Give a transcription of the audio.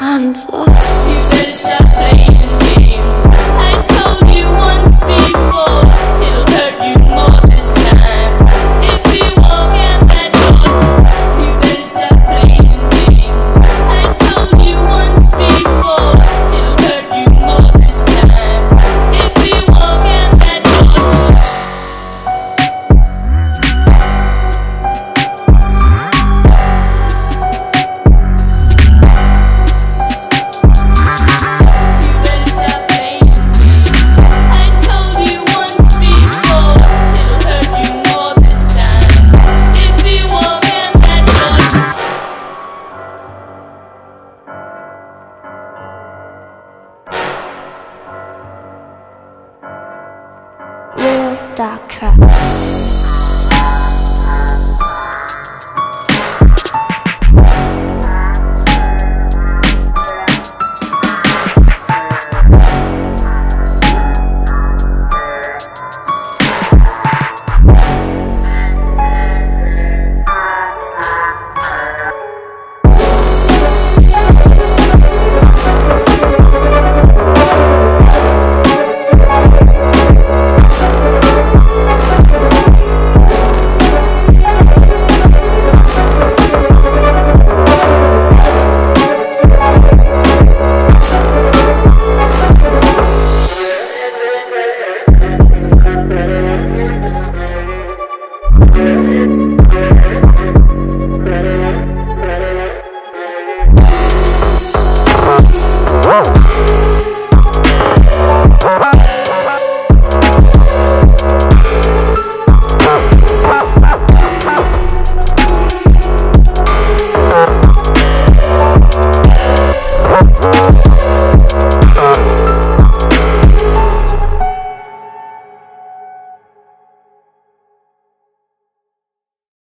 hands off. You better stop playing dark trap.